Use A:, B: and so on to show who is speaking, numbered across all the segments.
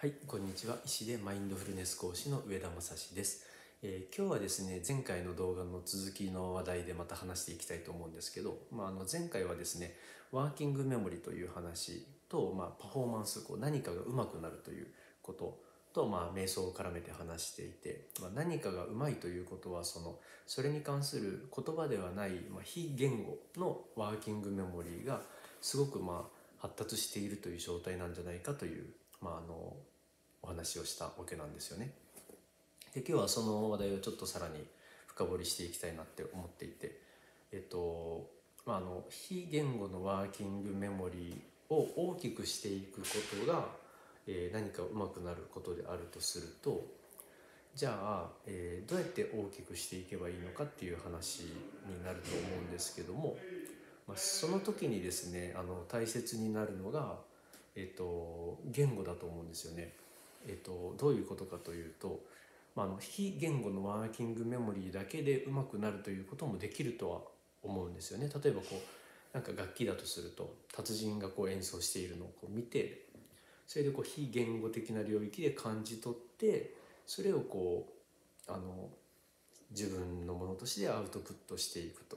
A: はい、こんにちは。医師でマインドフルネス講師の上田正史です、えー今日はですね、前回の動画の続きの話題でまた話していきたいと思うんですけど、まあ、あの前回はですね、ワーキングメモリという話と、まあ、パフォーマンス、こう何かが上手くなるということと、まあ、瞑想を絡めて話していて、まあ、何かが上手いということは、その、それに関する言葉ではない、まあ、非言語のワーキングメモリーがすごくまあ発達しているという状態なんじゃないかという、まあ、あのお話をしたわけなんですよね。で今日はその話題をちょっとさらに深掘りしていきたいなって思っていて、えっとまあ、あの非言語のワーキングメモリーを大きくしていくことが、えー何か上手くなることであるとするとじゃあ、えーどうやって大きくしていけばいいのかっていう話になると思うんですけども、まあ、その時にですねあの大切になるのが、えっと言語だと思うんですよね。えっとどういうことかというと、まあ、あの非言語のワーキングメモリーだけで上手くなるということもできるとは思うんですよね。例えばこうなんか楽器だとすると達人がこう演奏しているのをこう見てそれでこう非言語的な領域で感じ取ってそれをこうあの自分のものとしてアウトプットしていくと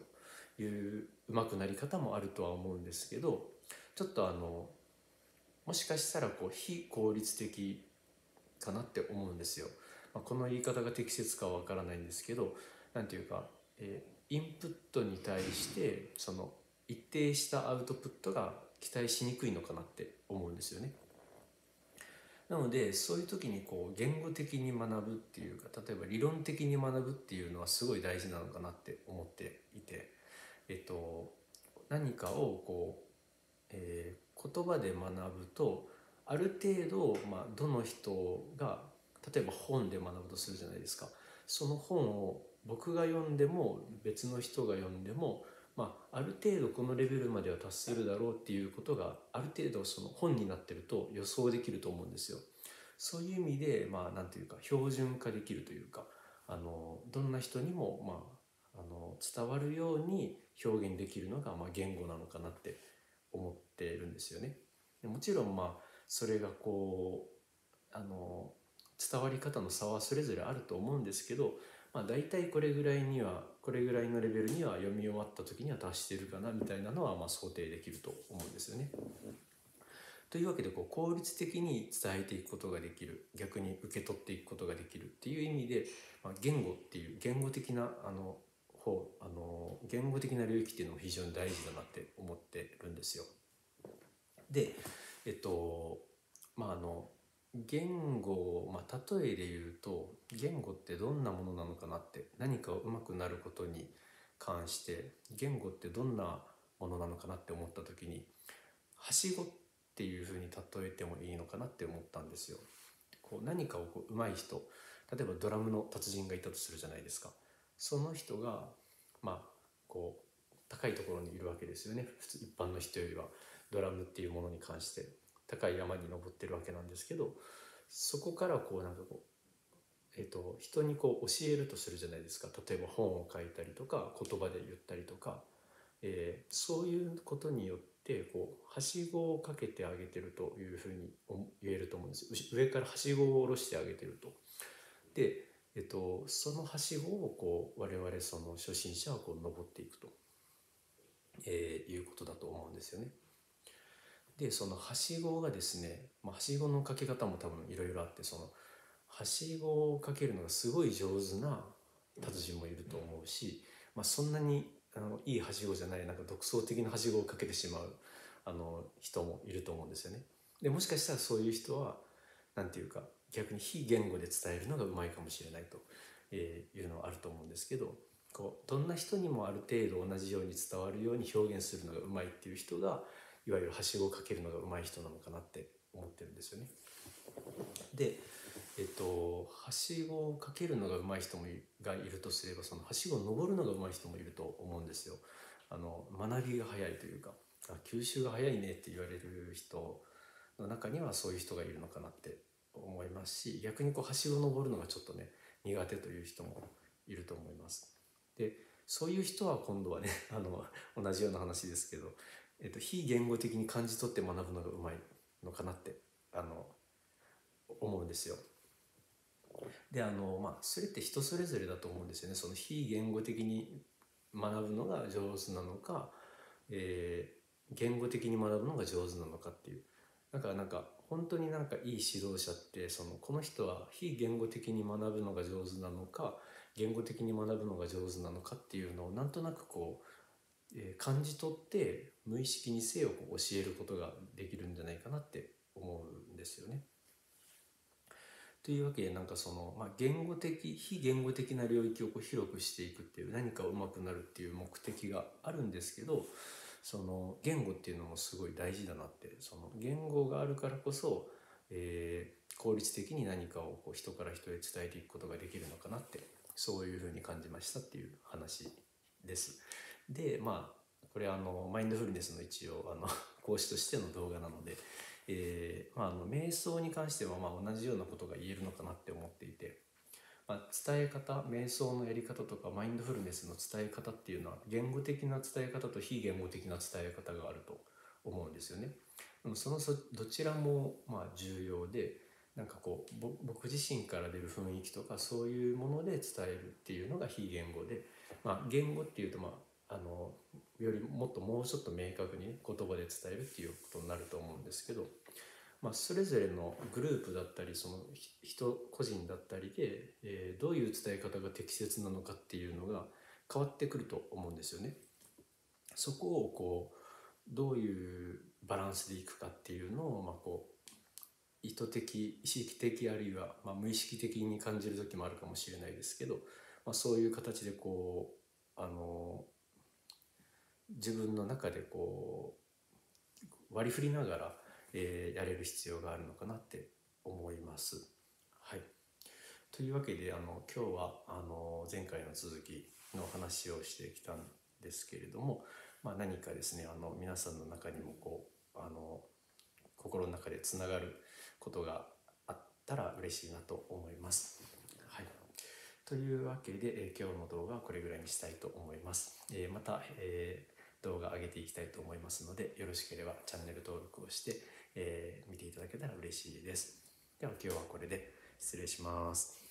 A: いう上手くなり方もあるとは思うんですけどちょっとあのもしかしたらこう非効率的かなって思うんですよ。まあ、この言い方が適切かはわからないんですけどなんていうか、えーインプットに対してその一定したアウトプットが期待しにくいのかなって思うんですよね。なのでそういう時にこう言語的に学ぶっていうか例えば理論的に学ぶっていうのはすごい大事なのかなって思っていて、えっと、何かをこう、えー言葉で学ぶとある程度、まあ、どの人が例えば本で学ぶとするじゃないですかその本を僕が読んでも別の人が読んでも、まあ、ある程度このレベルまでは達するだろうっていうことがある程度その本になってると予想できると思うんですよ。そういう意味で、まあ、なんていうか標準化できるというかあのどんな人にも、まあ、あの伝わるように表現できるのが、まあ、言語なのかなって思ってるんですよね。もちろんまあそれがこうあの伝わり方の差はそれぞれあると思うんですけど、まあ、大体これぐらいにはこれぐらいのレベルには読み終わった時には達してるかなみたいなのはまあ想定できると思うんですよね。というわけでこう効率的に伝えていくことができる逆に受け取っていくことができるっていう意味で、まあ、言語っていう言語的なあの方あの言語的な領域っていうのも非常に大事だなって思ってるんですよ。でえっとまああの言語を、まあ、例えで言うと言語ってどんなものなのかなって何かを上手くなることに関して言語ってどんなものなのかなって思った時にはしごっていうふうに例えてもいいのかなって思ったんですよ。こう何かをこう上手い人例えばドラムの達人がいたとするじゃないですか。その人がまあこう高いところにいるわけですよね。普通一般の人よりは。ドラムっていうものに関して。高い山に登ってるわけなんですけどそこからこうなんかこう、えー、と人にこう教えるとするじゃないですか。例えば本を書いたりとか言葉で言ったりとか、えーそういうことによってこうはしごをかけてあげてるというふうに言えると思うんですう上からはしごを下ろしてあげてると。でえっと、そのはしごをこう我々その初心者はこう登っていくと、えーいうことだと思うんですよね。でそのはしごがですね、まあ、はしごのかけ方も多分いろいろあってそのはしごをかけるのがすごい上手な達人もいると思うし、まあ、そんなにあのいいはしごじゃないなんか独創的なはしごをかけてしまうあの人もいると思うんですよね。でもしかしたらそういう人はなんていうか逆に非言語で伝えるのがうまいかもしれないとえーいうのはあると思うんですけどこうどんな人にもある程度同じように伝わるように表現するのがうまいっていう人がいわゆるはしごをかけるのがうまい人なのかなって思ってるんですよね。で、えっと、はしごをかけるのがうまい人もいがいるとすればそのはしごを登るのがうまい人もいると思うんですよ。あの学びが早いというかあ吸収が早いねって言われる人の中にはそういう人がいるのかなって思いますし逆にこうはしごを登るのがちょっとね苦手という人もいると思います。でそういう人は今度はね あの同じような話ですけど、えっと、非言語的に感じ取って学ぶのがうまいのかなってあの思うんですよ。であのまあそれって人それぞれだと思うんですよね。その非言語的に学ぶのが上手なのか、えー、言語的に学ぶのが上手なのかっていうだからなんか本当になんかいい指導者ってそのこの人は非言語的に学ぶのが上手なのか言語的に学ぶのが上手なのかっていうのをなんとなくこう、えー、感じ取って無意識に性をこう教えることができるんじゃないかなって思うんですよね。というわけでなんかその、まあ、言語的非言語的な領域をこう広くしていくっていう何か上手くなるっていう目的があるんですけどその言語っていうのもすごい大事だなってその言語があるからこそ、えー、効率的に何かをこう人から人へ伝えていくことができるのかなってそういうふうに感じましたっていう話です。でまあこれあのマインドフルネスの一応あの 講師としての動画なのでえー、まあ、あの瞑想に関してはまあ同じようなことが言えるのかなって思っていて、まあ、伝え方瞑想のやり方とかマインドフルネスの伝え方っていうのは言語的な伝え方と非言語的な伝え方があると思うんですよね。そのどちらもまあ重要でなんかこう僕自身から出る雰囲気とかそういうもので伝えるっていうのが非言語で、まあ、言語っていうとまああのよりもっともうちょっと明確に言葉で伝えるっていうことになると思うんですけど、まあ、それぞれのグループだったりその人個人だったりで、えー、どういう伝え方が適切なのかっていうのが変わってくると思うんですよね。そこをこうどういうバランスでいくかっていうのを、まあ、こう意図的意識的あるいは、まあ、無意識的に感じる時もあるかもしれないですけど、まあ、そういう形でこうあの自分の中でこう割り振りながら、えー、やれる必要があるのかなって思います。はい、というわけであの今日はあの前回の続きの話をしてきたんですけれども、まあ、何かですねあの皆さんの中にもこうあの心の中でつながることがあったら嬉しいなと思います。はい、というわけで、えー、今日の動画はこれぐらいにしたいと思います。えー、また、えー動画上げていきたいと思いますので、よろしければチャンネル登録をして、えー、見ていただけたら嬉しいです。では今日はこれで失礼します。